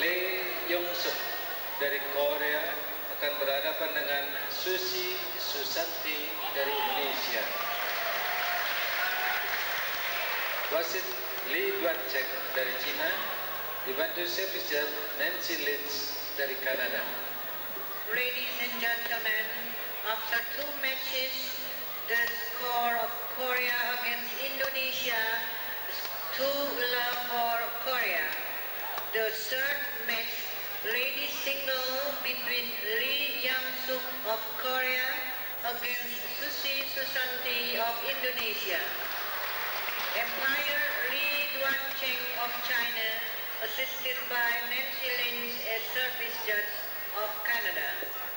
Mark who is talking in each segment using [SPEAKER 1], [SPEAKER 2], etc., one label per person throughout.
[SPEAKER 1] Lee Yong Suk dari Korea akan berhadapan dengan Susi Susanti dari Indonesia. Wasit Lee Duan Cheng dari China dibantu service judge Nancy Lynch dari Kanada.
[SPEAKER 2] Ladies and gentlemen, after two matches, the score of Korea against Indonesia is 2 love for Korea. The third match, ladies single between Lee Yang-suk of Korea against Susi Susanti of Indonesia. Umpire Lee Duan Cheng of China, assisted by Nancy Lynch as service judge of Canada.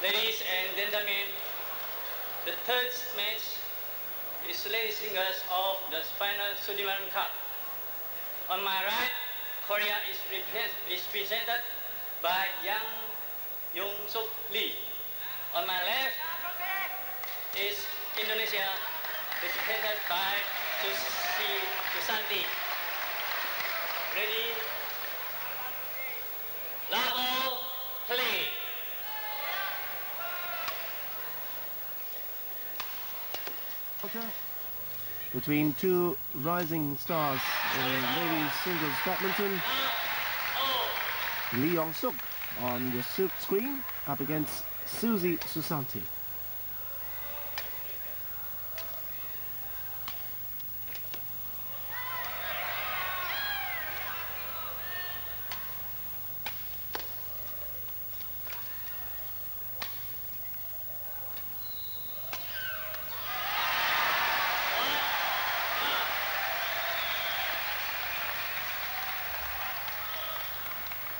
[SPEAKER 3] Ladies and gentlemen, the third match is ladies singles of the final Sudirman Cup. On my right, Korea is, represent, is presented by Yang Yong Suk Lee. On my left is Indonesia, represented by Susi Susanti. Ready? Level, play.
[SPEAKER 4] Between two rising stars in ladies singles badminton. Lee Young Suk on the silk screen up against Susi Susanti.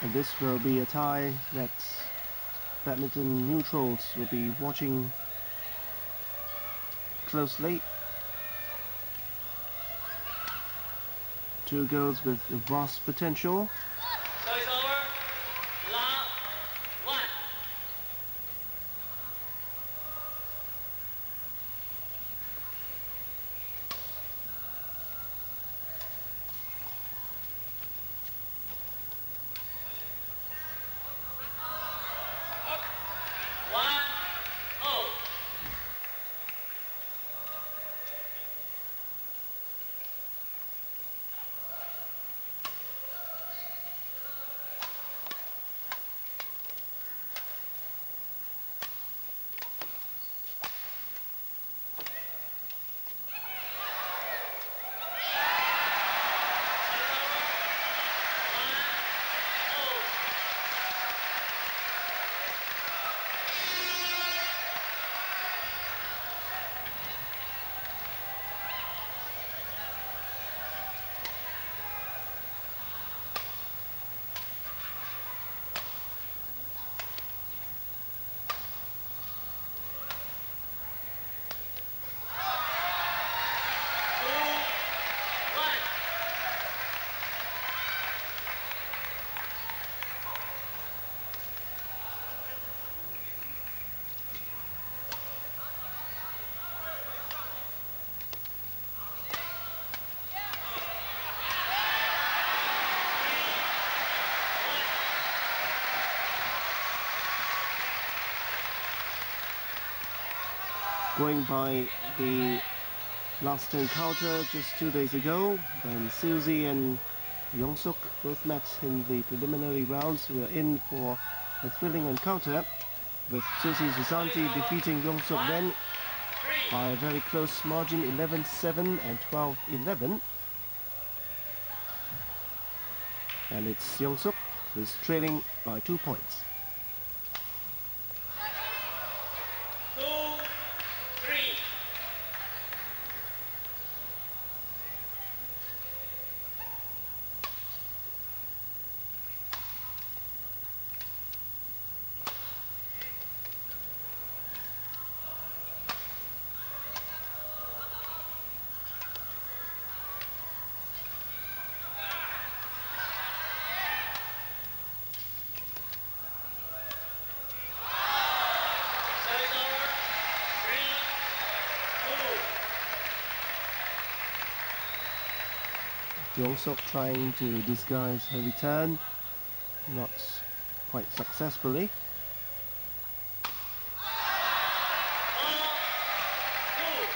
[SPEAKER 4] And this will be a tie that badminton neutrals will be watching closely. Two girls with vast potential.
[SPEAKER 3] So it's over. Love, one.
[SPEAKER 4] Going by the last encounter just two days ago, when Susi and Young Suk both met in the preliminary rounds, we are in for a thrilling encounter with Susi Susanti defeating Young Suk then by a very close margin 11-7 and 12-11. And it's Young Suk who's trailing by two points.
[SPEAKER 3] Two. Three. Service over. Three.
[SPEAKER 4] Yong trying to disguise her return, not quite successfully.
[SPEAKER 3] Four. Two.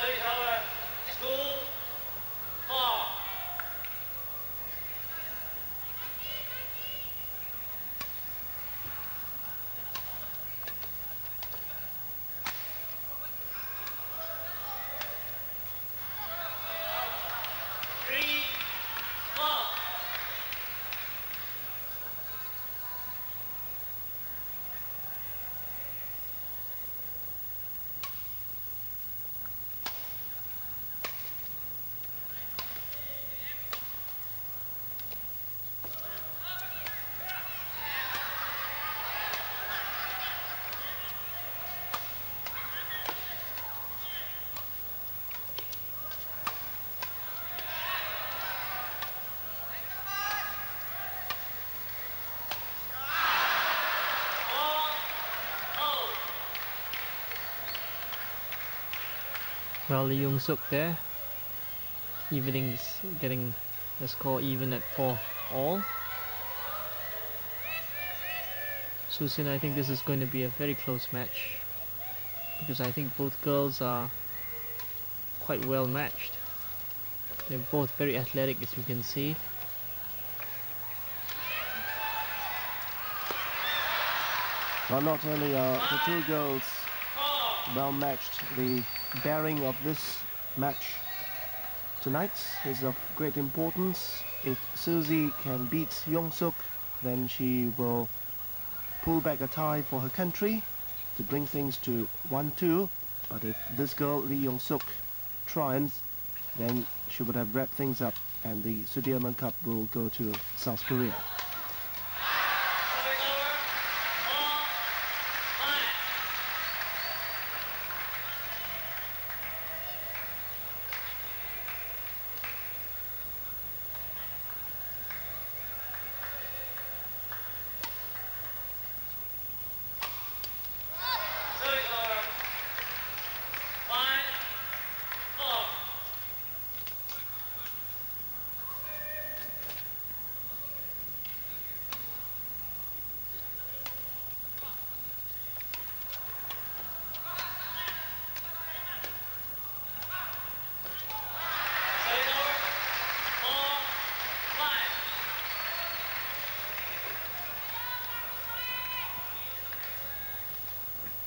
[SPEAKER 3] Service over. Two. Four. Three. Four. Four. Oh.
[SPEAKER 5] Well, Lee Young Suk there, evening, getting the score even at 4 all. Susan, I think this is going to be a very close match because I think both girls are quite well matched. They're both very athletic, as you can see.
[SPEAKER 4] Well, not only are the two girls. Well matched, the bearing of this match tonight is of great importance. If Susi can beat Young Suk, then she will pull back a tie for her country to bring things to 1-2. But if this girl, Lee Young Suk, triumphs, then she would have wrapped things up and the Sudirman Cup will go to South Korea.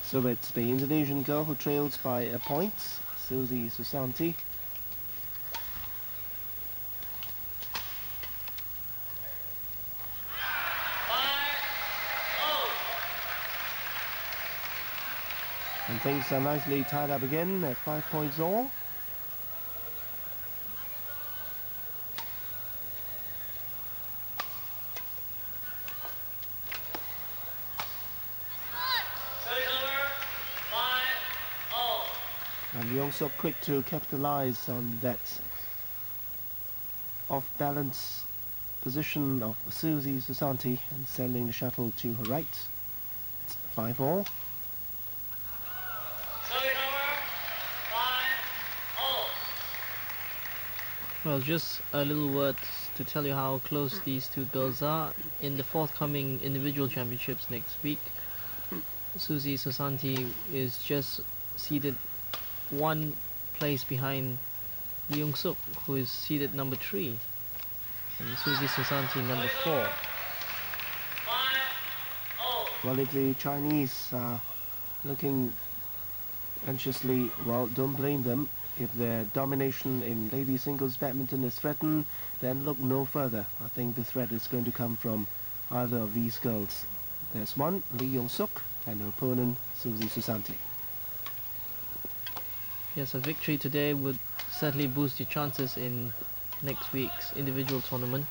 [SPEAKER 4] So it's the Indonesian girl who trails by a point, Susi Susanti. And things are nicely tied up again at five points all.
[SPEAKER 3] Service over. Five. Oh.
[SPEAKER 4] Suk quick to capitalize on that off balance position of Susi Susanti and sending the shuttle to her right. It's five all.
[SPEAKER 5] Well, just a little word to tell you how close these two girls are. In the forthcoming individual championships next week, Susi Susanti is just seated one place behind Lee Young Suk, who is seated number three, and Susi Susanti number four.
[SPEAKER 4] Well, if the Chinese are looking anxiously, well, don't blame them. If their domination in ladies singles badminton is threatened, then look no further. I think the threat is going to come from either of these girls. There's one, Lee Young Suk, and her opponent, Susi Susanti.
[SPEAKER 5] Yes, a victory today would certainly boost your chances in next week's individual tournament.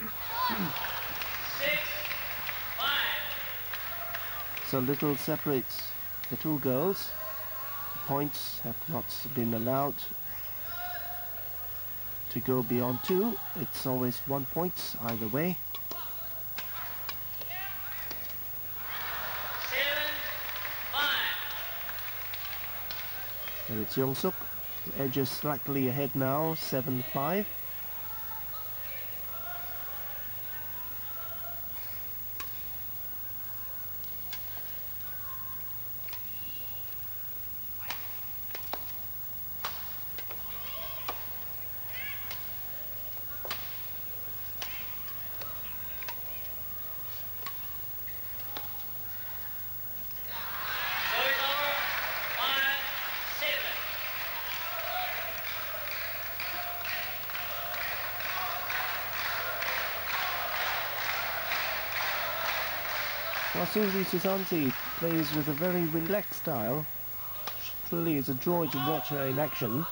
[SPEAKER 3] Six, five.
[SPEAKER 4] So little separates the two girls. Points have not been allowed to go beyond two. It's always one point either way.
[SPEAKER 3] Seven, five.
[SPEAKER 4] And it's Young Suk who edges slightly ahead now, 7-5. Susi Susanti plays with a very relaxed style. Truly is a joy to watch her in action.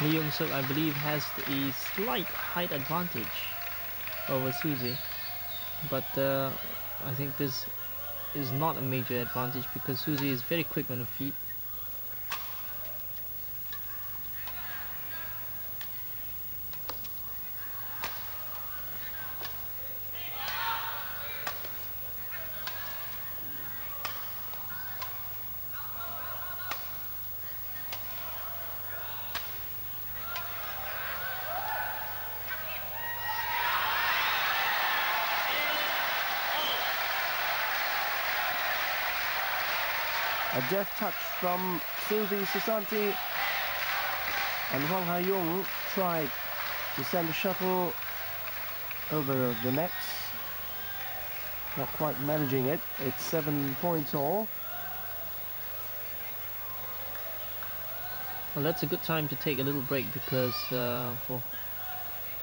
[SPEAKER 5] Lee Young Suk, I believe, has a slight height advantage over Susi, but uh, I think this is not a major advantage because Susi is very quick on her feet.
[SPEAKER 4] A deft touch from Susi Susanti. And Huang Haiyong tried to send a shuttle over the nets. Not quite managing it. It's seven points all.
[SPEAKER 5] Well, that's a good time to take a little break because uh, for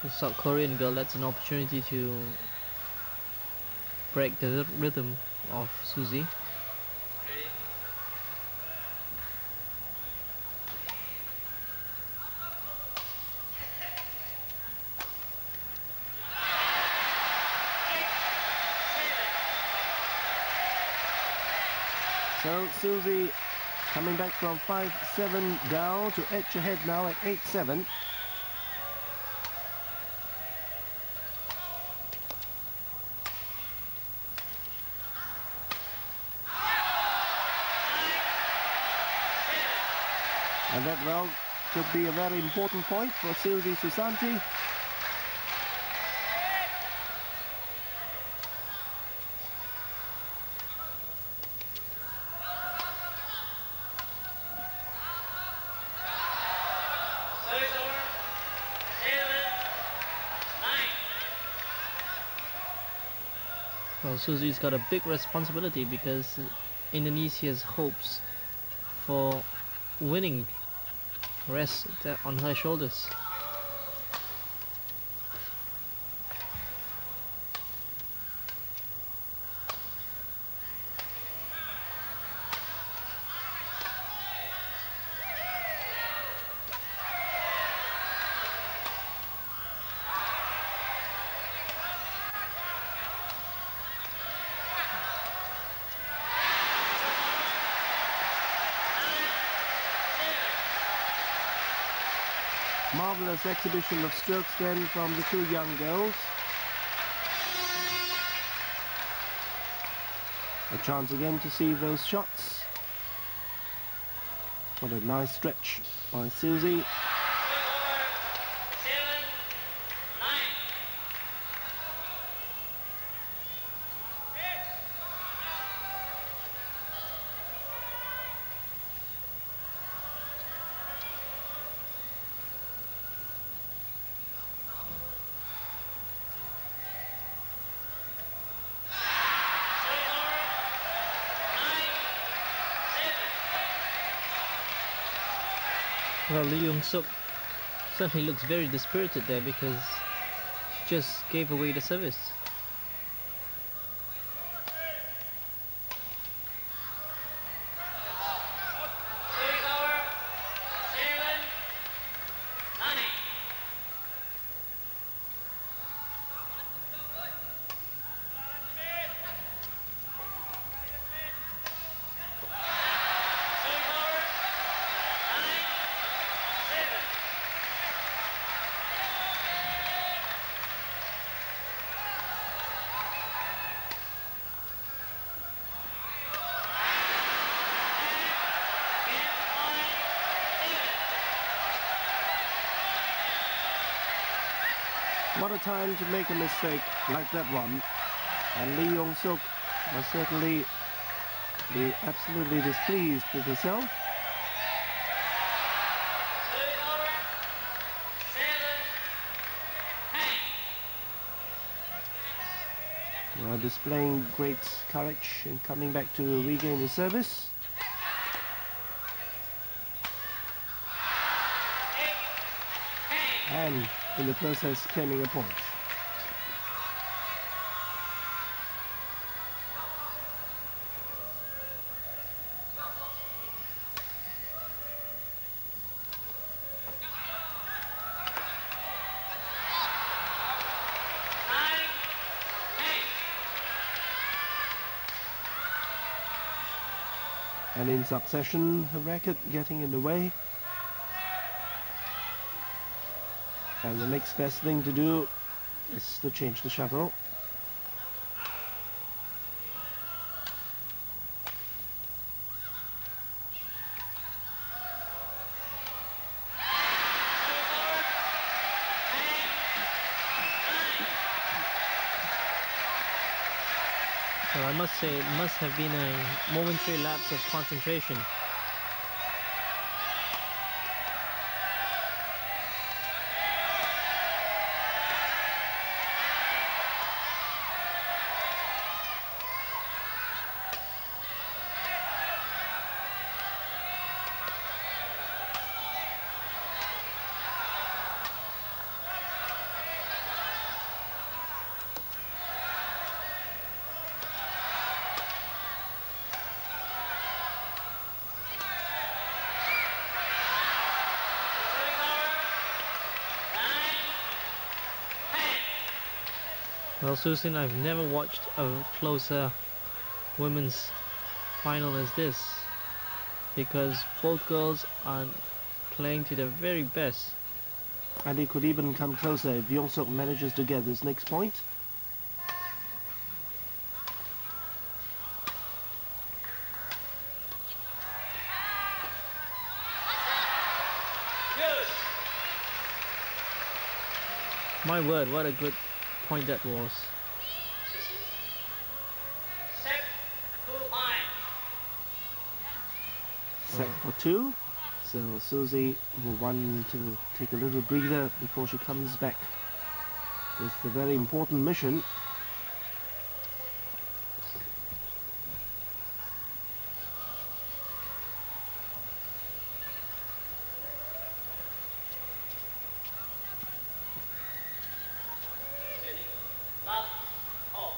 [SPEAKER 5] the South Korean girl, that's an opportunity to break the rhythm of Susi.
[SPEAKER 1] Ready?
[SPEAKER 4] So Susi coming back from 5-7 down to edge ahead now at 8-7. And that well could be a very important point for Susi Susanti.
[SPEAKER 5] Well, Susi's got a big responsibility because Indonesia's hopes for winning rest on her shoulders.
[SPEAKER 4] Marvelous exhibition of strokes then from the two young girls. A chance again to see those shots. What a nice stretch by
[SPEAKER 3] Susi.
[SPEAKER 5] Well, Lee Young Suk certainly looks very dispirited there because she just gave away the. Service
[SPEAKER 4] What a time to make a mistake like that one. And Lee Young Suk must certainly be absolutely displeased with herself. Displaying great courage in coming back to regain the service. And in the process claiming a point. And in succession, her racket getting in the way. And the next best thing to do is to change the shuttle.
[SPEAKER 5] Well, I must say it must have been a momentary lapse of concentration.
[SPEAKER 3] Service over. Nine, ten.
[SPEAKER 5] Well, Susan, I've never watched a closer women's final as this because both girls are playing to their very best.
[SPEAKER 4] And it could even come closer if Yong manages to get this next point.
[SPEAKER 5] My word, what a good point that was.
[SPEAKER 3] Set to line.
[SPEAKER 4] Set for two. So Susi will want to take a little breather before she comes back with the very important mission.
[SPEAKER 3] Love. Oh.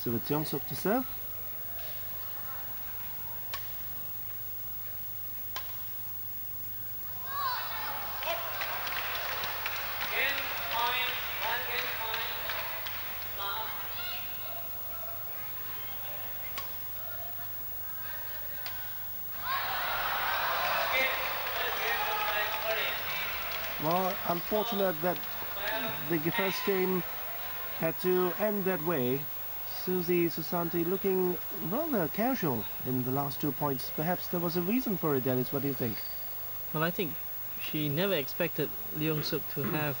[SPEAKER 4] So it's Young Suk to serve.
[SPEAKER 3] Game point. One game point. Love. Game. Let's game point. Thirty.
[SPEAKER 4] Well, unfortunate that the first game had to end that way. Susi Susanti looking rather casual in the last two points. Perhaps there was a reason for it, Dennis. What do you think?
[SPEAKER 5] Well, I think she never expected Leong Suk to have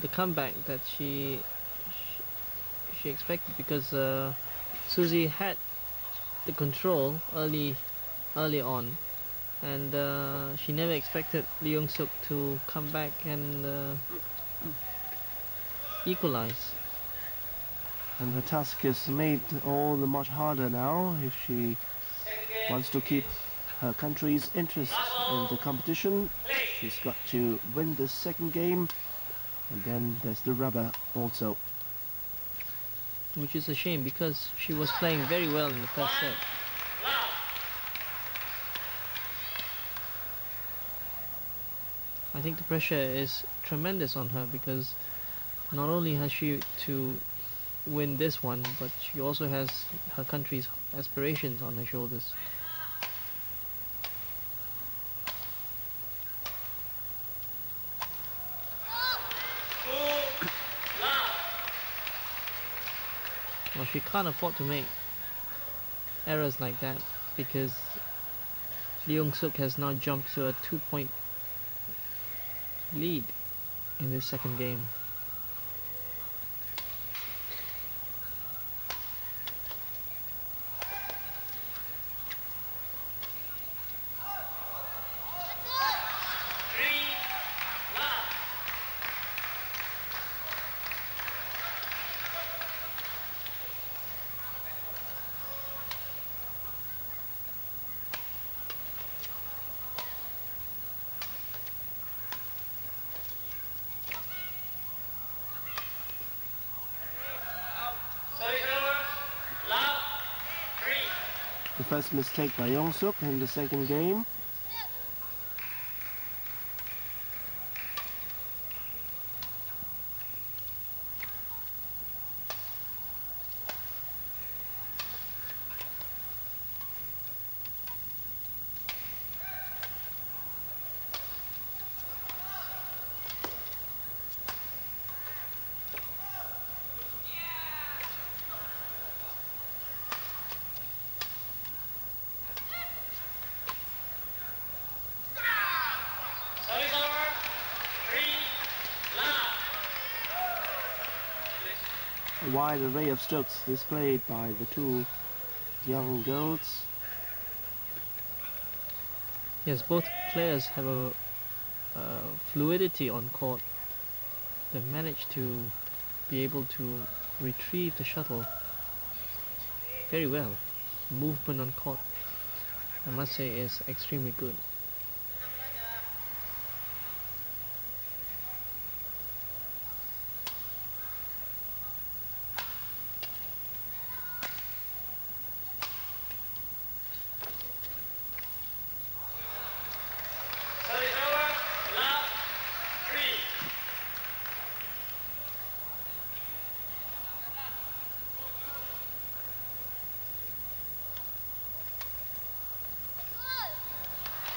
[SPEAKER 5] the comeback that she she, expected because uh, Susi had the control early early on, and uh, she never expected Leong Suk to come back and uh, equalize.
[SPEAKER 4] And her task is made all the much harder now if she wants to keep her country's interest in the competition. She's got to win the second game, and then there's the rubber also.
[SPEAKER 5] which is a shame because she was playing very well in the first set. I think the pressure is tremendous on her because not only has she to win this one, but she also has her country's aspirations on her shoulders.
[SPEAKER 3] Two.
[SPEAKER 5] Well, she can't afford to make errors like that because Leong Suk has now jumped to a two-point lead in this second game.
[SPEAKER 3] Three. Love. Service over. Love. Three.
[SPEAKER 4] The first mistake by Young Suk in the second game.
[SPEAKER 3] Service over. Three. Love.
[SPEAKER 4] A wide array of strokes displayed by the two young girls.
[SPEAKER 5] Yes, both players have a uh, fluidity on court. They've managed to be able to retrieve the shuttle very well. Movement on court, I must say, is extremely good.
[SPEAKER 3] Service over. Love. Three.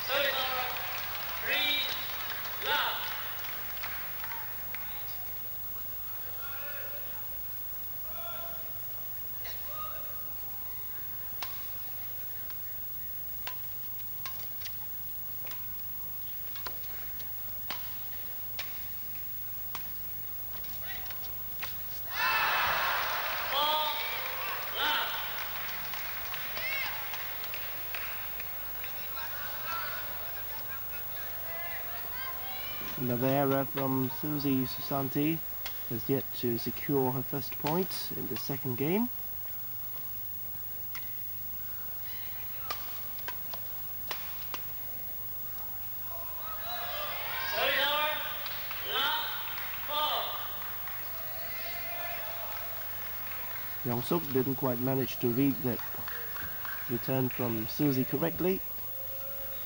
[SPEAKER 3] Service over. Three. Love. Four. Love.
[SPEAKER 4] Error from Susi Susanti has yet to secure her first point in the second game. Young Suk didn't quite manage to read that return from Susi correctly.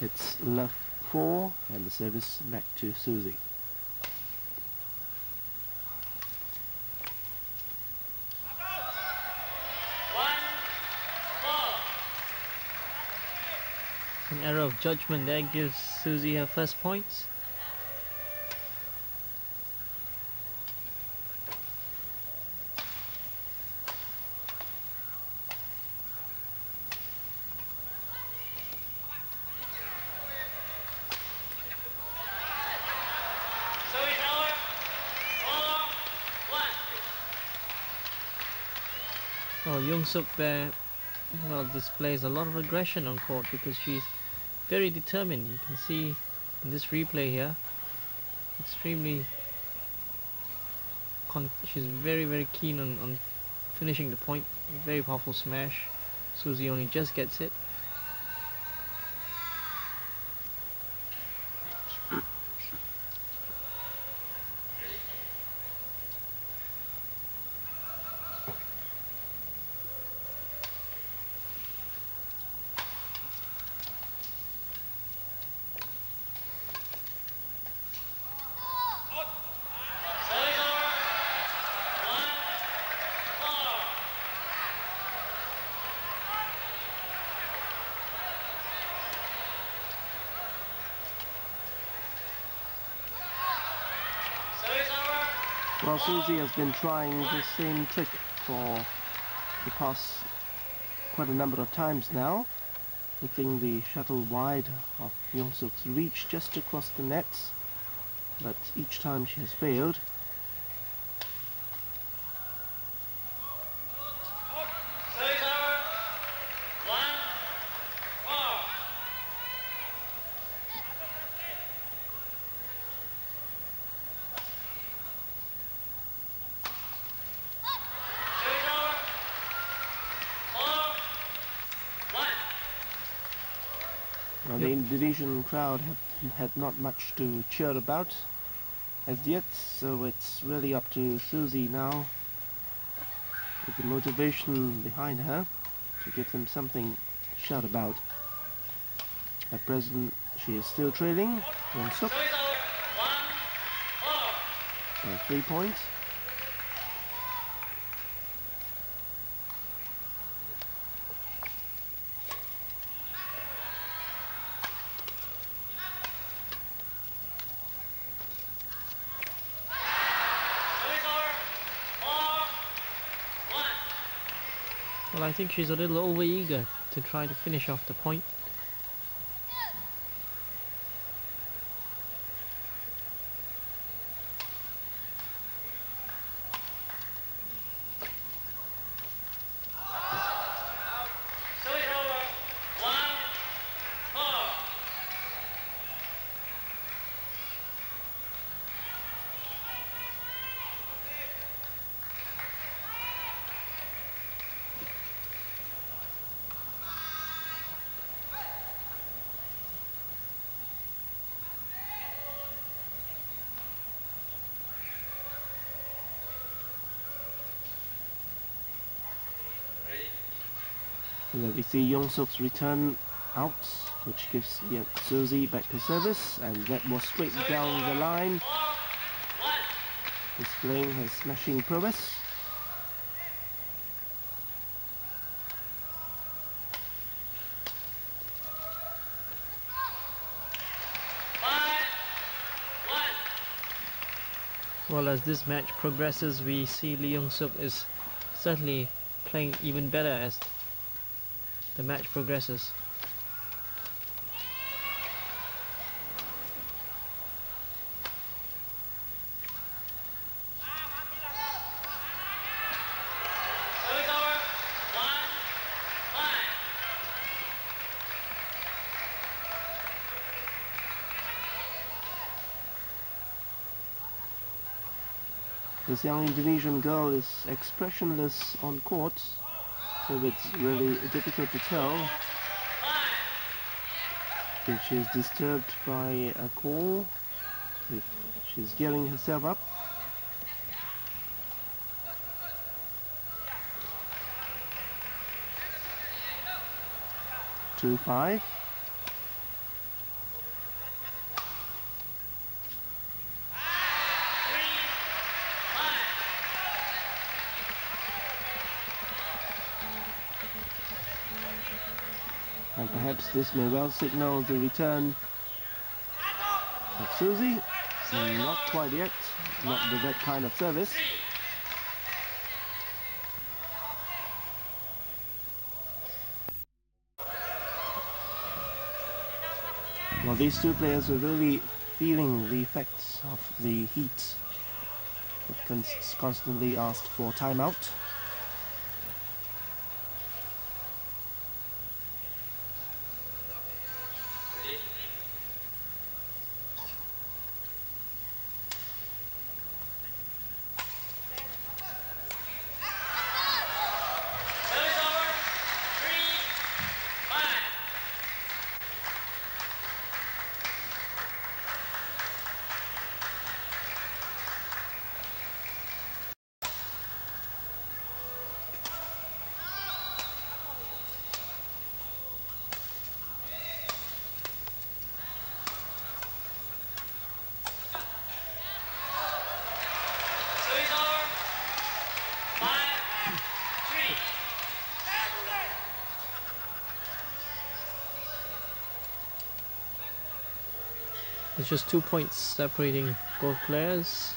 [SPEAKER 4] It's left four and the service back to
[SPEAKER 3] Susi.
[SPEAKER 5] An error of judgment there gives Susi her first points. Suk there, well, displays a lot of aggression on court because she's very determined. You can see in this replay here, extremely, she's very, very keen on, on finishing the point. Very powerful smash. Susi only just gets it.
[SPEAKER 3] Service over. One, four. Service over.
[SPEAKER 4] Well, Susi has been trying the same trick for the past quite a number of times now, putting the shuttle wide of Yongsuk's reach just across the nets, but each time she has failed.
[SPEAKER 3] Service over. One, four. Service over. Four, one.
[SPEAKER 4] Indonesian crowd have had not much to cheer about as yet, so it's really up to Susi now with the motivation behind her to give them something to shout about. At present, she is still trailing Yongsuk
[SPEAKER 3] Service over. One,
[SPEAKER 4] by three points.
[SPEAKER 3] Service over. Four, one.
[SPEAKER 5] Well, I think she's a little over-eager to try to finish off the point.
[SPEAKER 3] Service over. One, four.
[SPEAKER 1] Ready?
[SPEAKER 4] Then we see Yongsuk's return out, which gives yeah, Susi back to service, and that was straight down the line, displaying her smashing prowess.
[SPEAKER 5] Well, as this match progresses, we see Lee Young Suk is certainly playing even better as the match progresses.
[SPEAKER 4] This young Indonesian girl is expressionless on court, so it's really difficult to tell if she is disturbed by a call, if she's gearing herself up. Two five. And perhaps this may well signal the return of Susi. Not quite yet, not with that kind of service. Well, these two players are really feeling the effects of the heat. They've constantly asked for timeout.
[SPEAKER 5] It's just two points separating both players.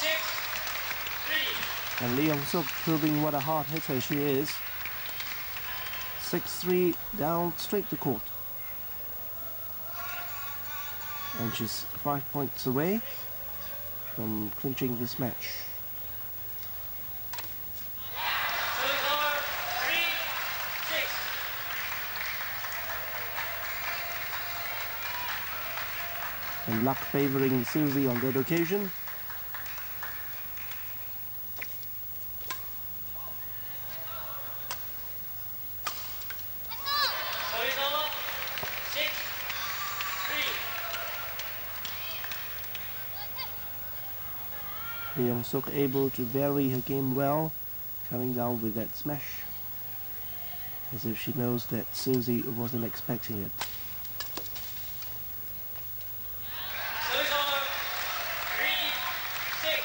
[SPEAKER 3] Six,
[SPEAKER 4] Suk proving what a hard hitter she is. 6-3 down straight to court. And she's five points away from clinching this match. And luck favoring Susi on that occasion.
[SPEAKER 3] Service over. Six, three.
[SPEAKER 4] Lee able to vary her game well, coming down with that smash. As if she knows that Susi wasn't expecting it.
[SPEAKER 3] Service over. Three, six.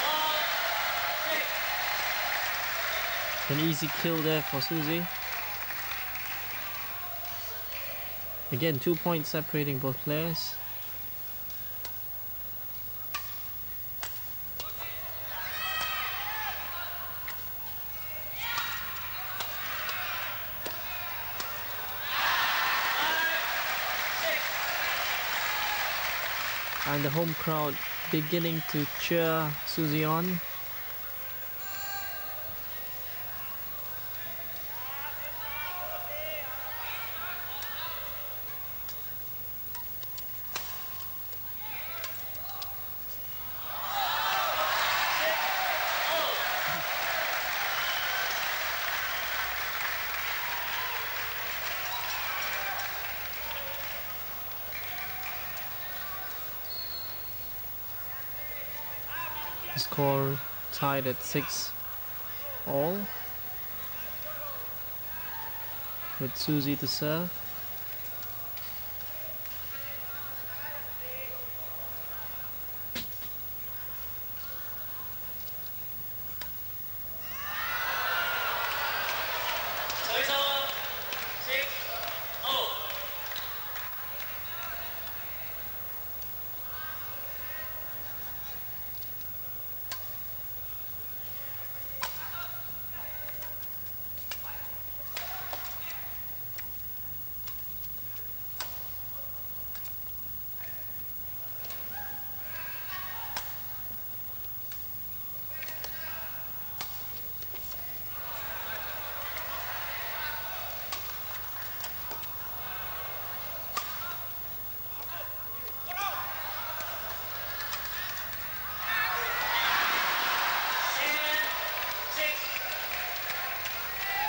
[SPEAKER 3] Four, six.
[SPEAKER 5] An easy kill there for Susi. Again, two points separating both players. And the home crowd beginning to cheer Susi on. Score tied at 6 all. With Susi to serve.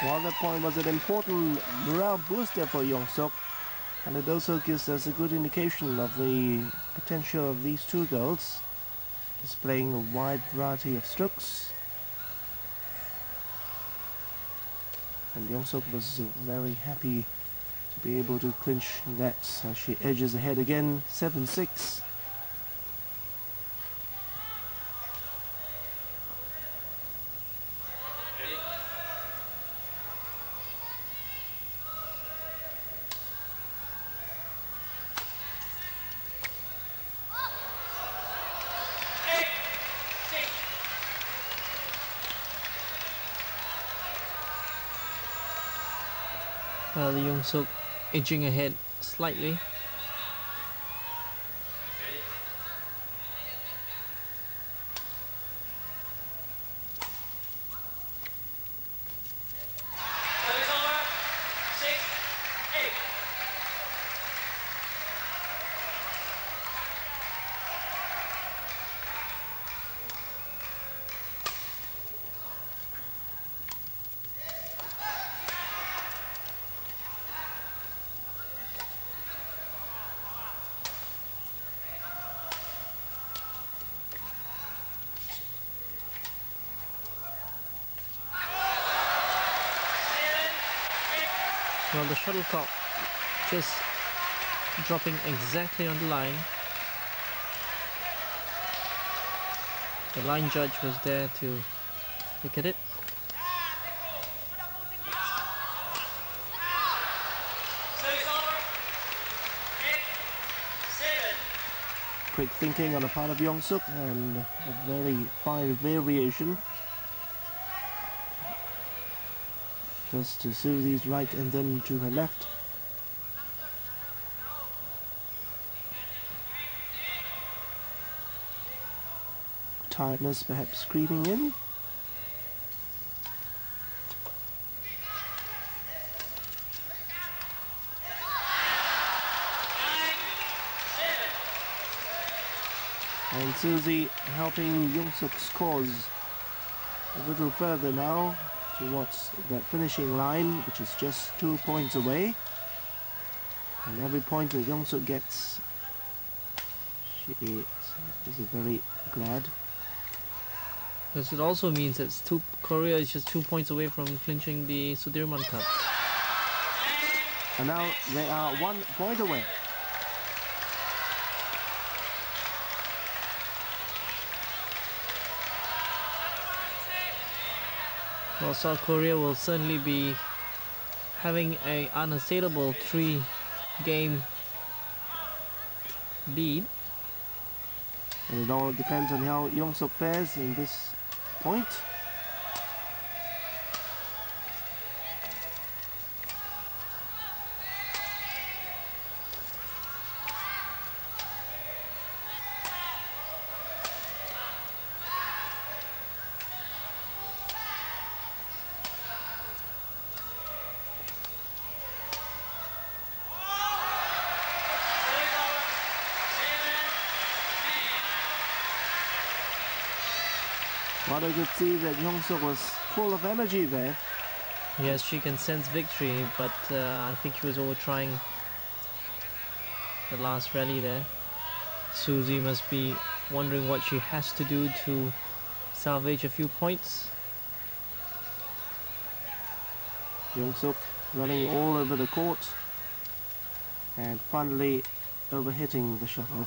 [SPEAKER 4] While that point was an important morale booster for Young Suk, and it also gives us a good indication of the potential of these two girls, displaying a wide variety of strokes. And Young Suk was very happy to be able to clinch that as she edges ahead again, 7-6.
[SPEAKER 5] Well, the Young Suk edging ahead slightly.
[SPEAKER 3] Ready? Service over. Six, eight.
[SPEAKER 5] Well, the shuttlecock just dropping exactly on the line. The line judge was there to look at it.
[SPEAKER 4] Quick thinking on the part of Young Suk and a very fine variation. Just to Susi's right and then to her left. Tiredness perhaps creeping in. And Susi helping Young Suk's cause a little further now towards that finishing line, which is just two points away. And every point that Young Suk gets, she is, is very glad.
[SPEAKER 5] Because it also means that two, Korea is just two points away from clinching the Sudirman Cup.
[SPEAKER 4] And now they are one point away.
[SPEAKER 5] Well, South Korea will certainly be having a unassailable three-game lead.
[SPEAKER 4] And it all depends on how Young Suk fares in this point. Well, I could see that Young Suk was full of energy there.
[SPEAKER 5] Yes, she can sense victory, but uh, I think she was over trying the last rally there. Susi must be wondering what she has to do to salvage a few points.
[SPEAKER 4] Young Suk running all over the court and finally overhitting the shuttle.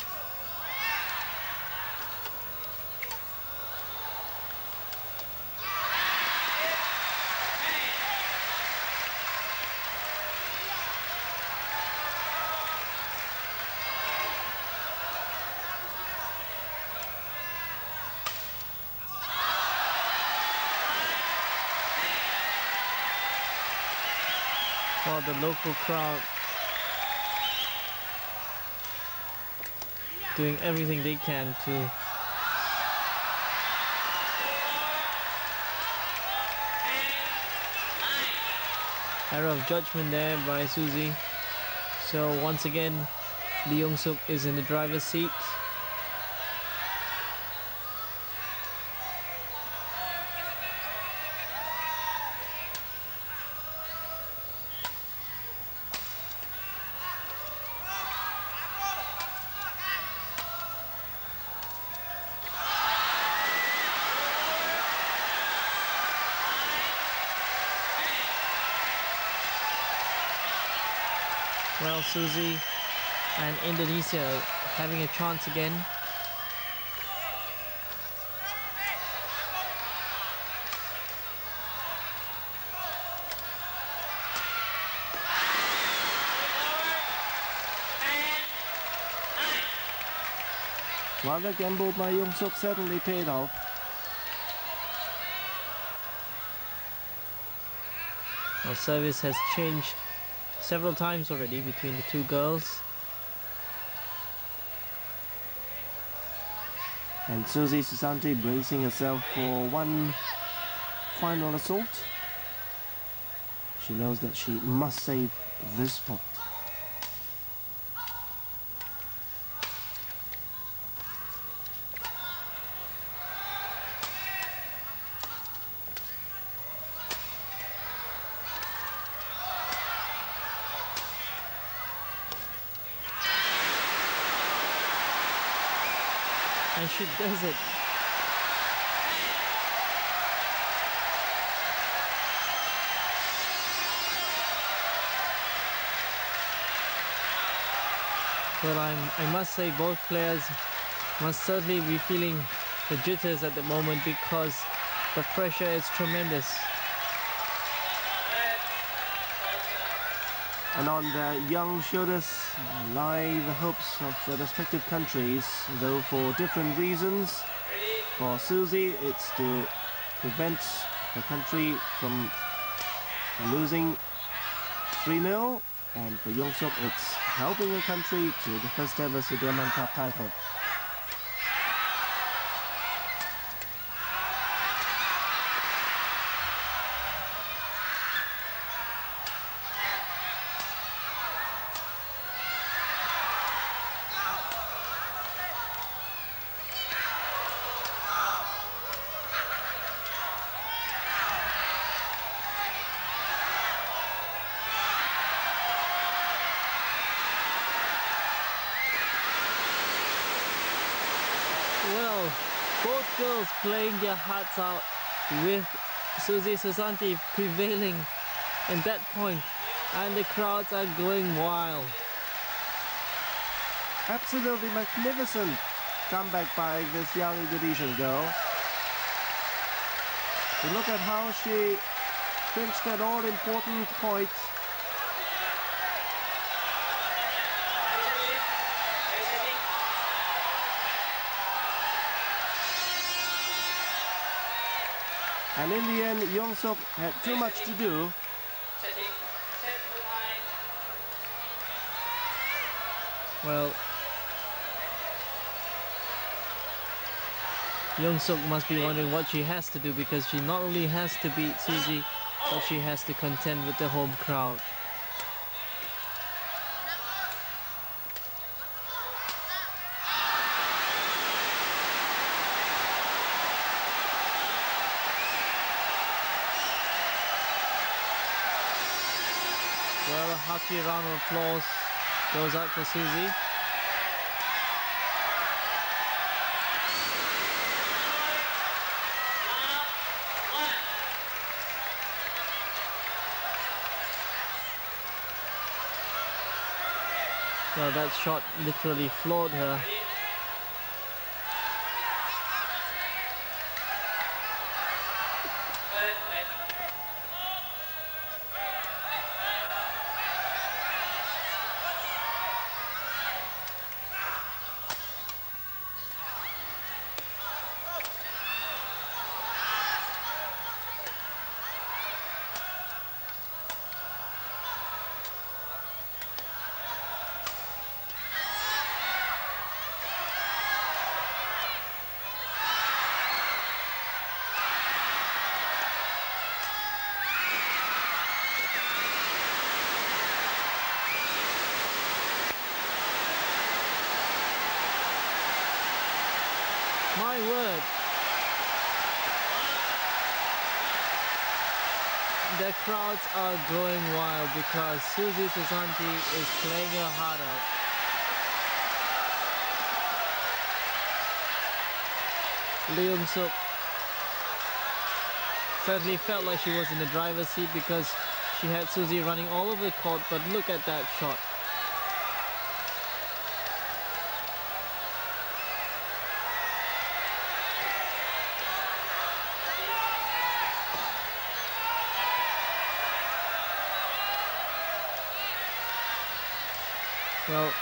[SPEAKER 5] The local crowd doing everything they can to error of judgment there by Susi. So once again, Lee Young Suk is in the driver's seat. Well, Susi and Indonesia having a chance again.
[SPEAKER 4] Well, the gamble by Young Suk certainly paid off.
[SPEAKER 5] Our service has changed several times already between the two girls.
[SPEAKER 4] And Susi Susanti bracing herself for one final assault. She knows that she must save this point.
[SPEAKER 5] she does it. Well, I'm, I must say both players must certainly be feeling the jitters at the moment because the pressure is tremendous.
[SPEAKER 4] And on their young shoulders lie the hopes of their respective countries, though for different reasons. For Susi, it's to prevent her country from losing 3-0. And for Young Suk, it's helping her country to the first ever Sudirman Cup title.
[SPEAKER 5] Well, both girls playing out with Susi Susanti prevailing in that point, and the crowds are going wild.
[SPEAKER 4] Absolutely magnificent comeback by this young Indonesian girl. Look at how she clinched that all-important point And in the end, Young Suk had too much to do.
[SPEAKER 5] Well, Young must be wondering what she has to do because she not only has to beat Susi, but she has to contend with the home crowd. Well, a hearty round of applause goes out for Susi. Well, that shot literally floored her. My word. The crowds are going wild because Susi Susanti is playing her heart out. Young Suk certainly felt like she was in the driver's seat because she had Susi running all over the court, but look at that shot. Well,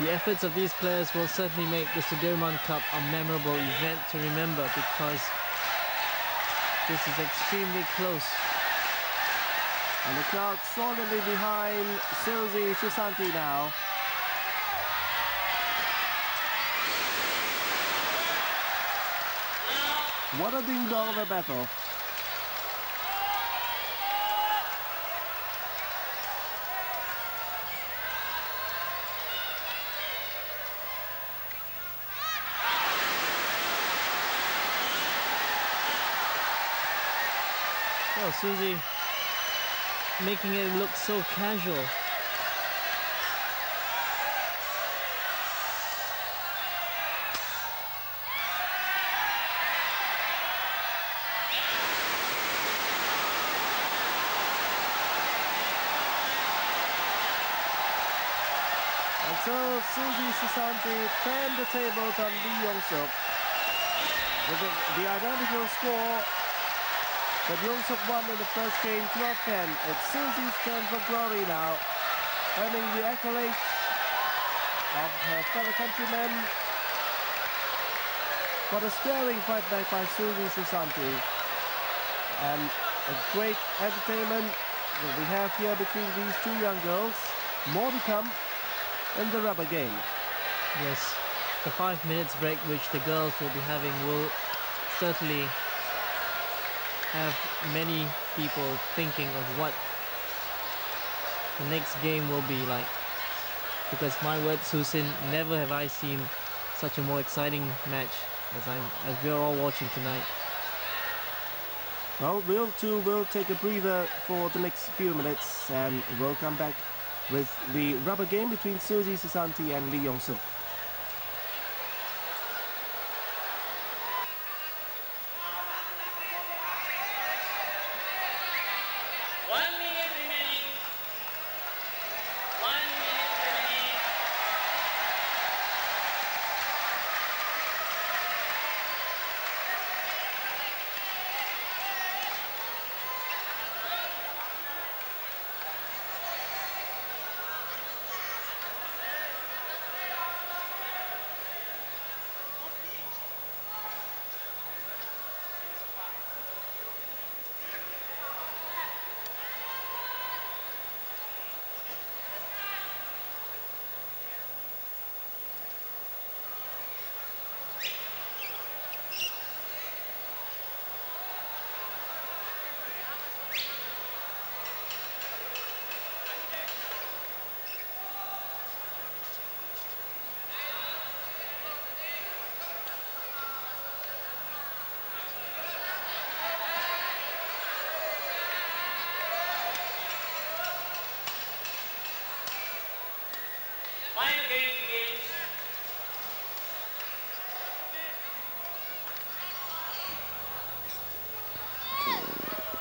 [SPEAKER 5] the efforts of these players will certainly make the Sudirman Cup a memorable event to remember because this is extremely close.
[SPEAKER 4] And the crowd solidly behind Susi Susanti now. What a ding dong of a battle.
[SPEAKER 5] Well, Susi making it look so casual.
[SPEAKER 4] And so Susi Susanti turned the tables on Lee Young-suk with the, the identical score that Young-suk won in the first game 12-10. It's Susi's turn for glory now, earning the accolades of her fellow countrymen for a stirring fight back by Susi Susanti. And a great entertainment that we have here between these two young girls. More to come in the rubber game.
[SPEAKER 5] Yes, the five minutes break which the girls will be having will certainly have many people thinking of what the next game will be like. Because my word, Susin, never have I seen such a more exciting match as I'm as we're all watching tonight.
[SPEAKER 4] Well, we'll too will take a breather for the next few minutes and we'll come back with the rubber game between Susi Susanti and Lee Young-suk.
[SPEAKER 3] One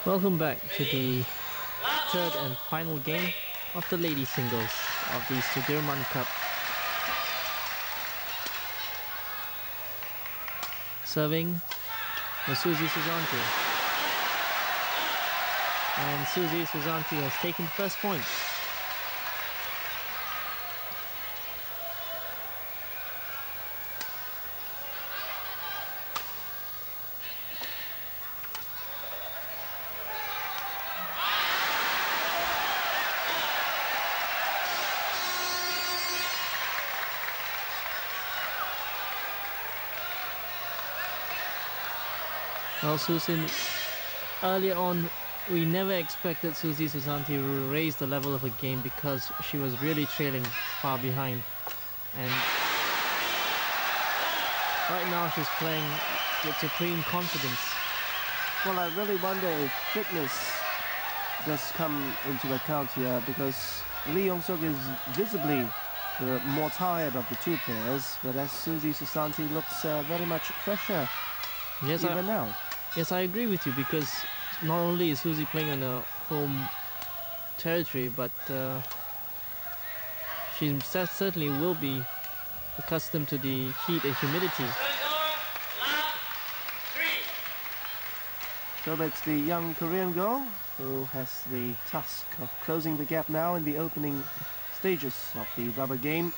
[SPEAKER 5] Welcome back to the third and final game of the ladies singles of the Sudirman Cup. Serving Susi Susanti. And Susi Susanti has taken the first point. Susan, earlier on, we never expected Susi Susanti to raise the level of a game because she was really trailing far behind. And right now she's playing with supreme confidence.
[SPEAKER 4] Well, I really wonder if fitness does come into account here because Lee Young-suk is visibly the more tired of the two players, whereas Susi Susanti looks uh, very much fresher
[SPEAKER 5] Yes,
[SPEAKER 4] even
[SPEAKER 5] I,
[SPEAKER 4] now.
[SPEAKER 5] Yes, I agree with you because not only is Susi playing on a home territory, but uh, she certainly will be accustomed to the heat and humidity.
[SPEAKER 4] So it's the young Korean girl who has the task of closing the gap now in the opening stages of the rubber game.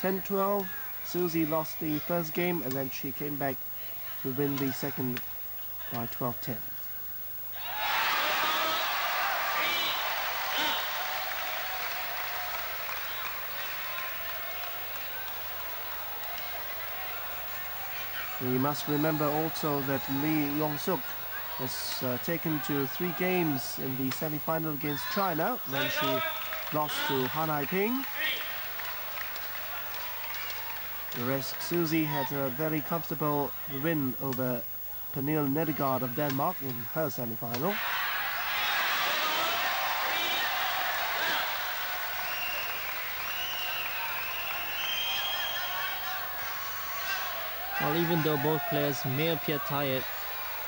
[SPEAKER 4] 10-12, Susi lost the first game and then she came back to win the second by 12-10. We must remember also that Lee Young-suk was uh, taken to three games in the semi-final against China when she lost to Han Ai-ping. Whereas Susi had a very comfortable win over Pernille Nedergaard of Denmark in her semi-final.
[SPEAKER 5] Well, even though both players may appear tired,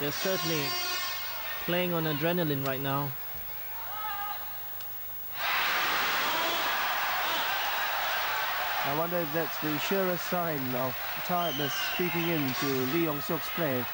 [SPEAKER 5] they're certainly playing on adrenaline right now.
[SPEAKER 4] I wonder if that's the surest sign of tiredness creeping into Lee Young-suk's play.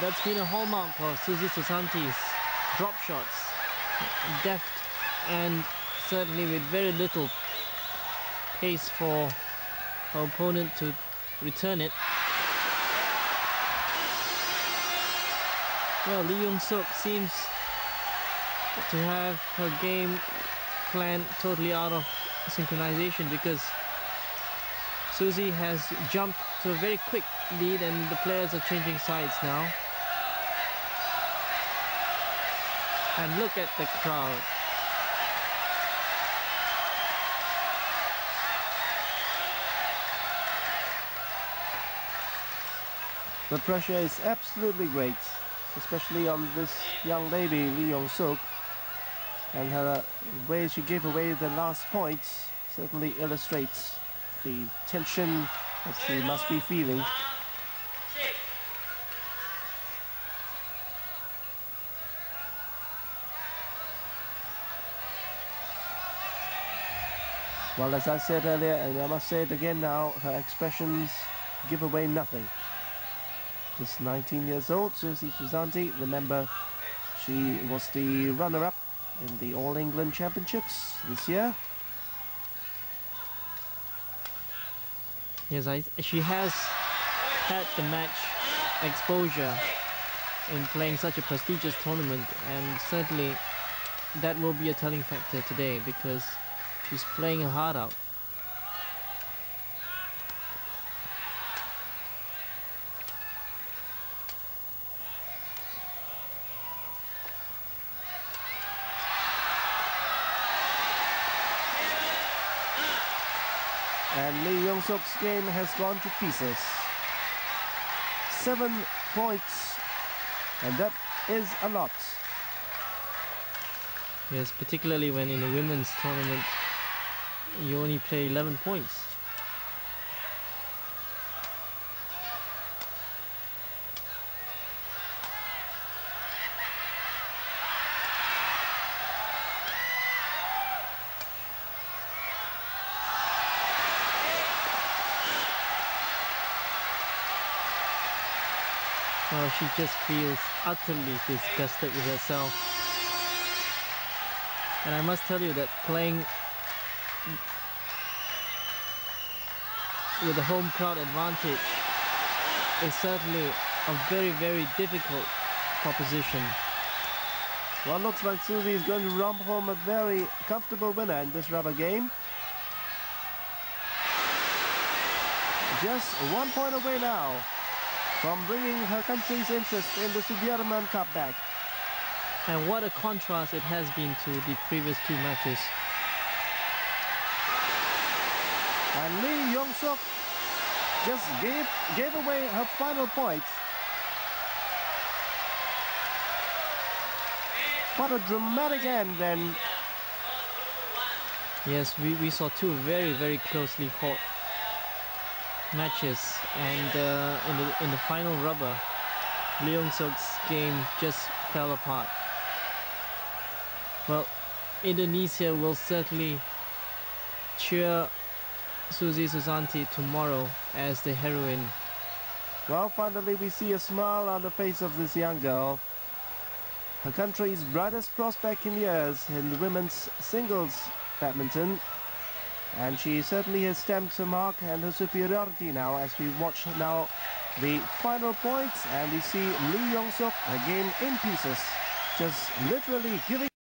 [SPEAKER 5] That's been a hallmark of Susi Susanti's drop shots. Deft and certainly with very little pace for her opponent to return it. Well, Lee Young-suk seems to have her game plan totally out of synchronization because Susi has jumped to a very quick lead and the players are changing sides now. And look at the crowd.
[SPEAKER 4] The pressure is absolutely great, especially on this young lady, Lee Young-suk. And her way she gave away the last point certainly illustrates the tension that she must be feeling. Well, as I said earlier, and I must say it again now, her expressions give away nothing. Just 19 years old, Susi Susanti. Remember, she was the runner-up in the All England Championships this year.
[SPEAKER 5] Yes, I, she has had the match exposure in playing such a prestigious tournament and certainly that will be a telling factor today because she's playing hard out.
[SPEAKER 4] And Lee Young-suk's game has gone to pieces. Seven points, and that is a lot.
[SPEAKER 5] Yes, particularly when in a women's tournament you only play 11 points. Oh, she just feels utterly disgusted with herself. And I must tell you that playing with the home crowd advantage is certainly a very, very difficult proposition.
[SPEAKER 4] Well, looks like Susi is going to romp home a very comfortable winner in this rubber game. Just one point away now from bringing her country's interest in the Sudirman Cup back.
[SPEAKER 5] And what a contrast it has been to the previous two matches.
[SPEAKER 4] And Lee Young-suk just gave, gave away her final point. What a dramatic end then.
[SPEAKER 5] Yes, we, we saw two very, very closely fought matches and uh, in, the, in the final rubber, Lee Young-suk's game just fell apart. Well, Indonesia will certainly cheer Susi Susanti tomorrow as the heroine.
[SPEAKER 4] Well, finally we see a smile on the face of this young girl. Her country's brightest prospect in years in the women's singles badminton. And she certainly has stamped her mark and her superiority now as we watch now the final points and we see Lee Young-suk, again in pieces, just literally giving